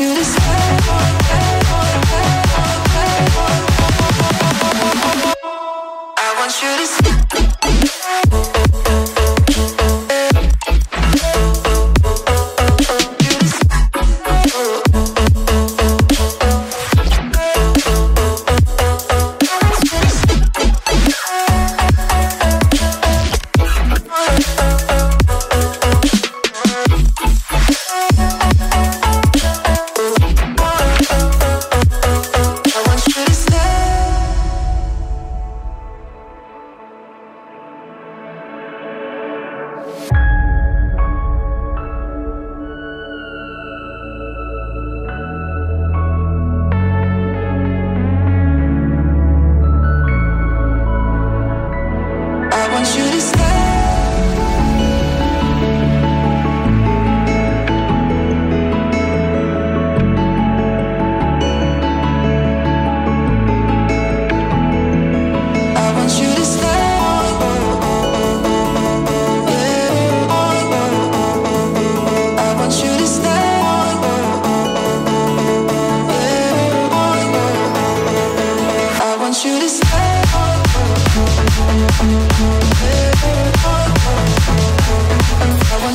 you deserve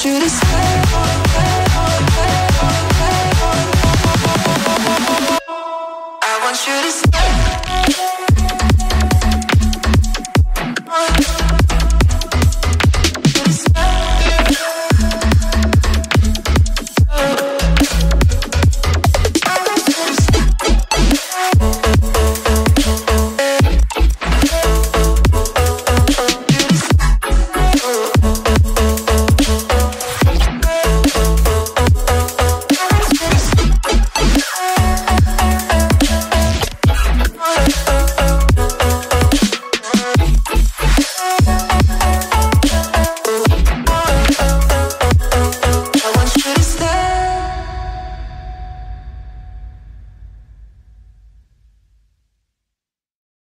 I want you to stay.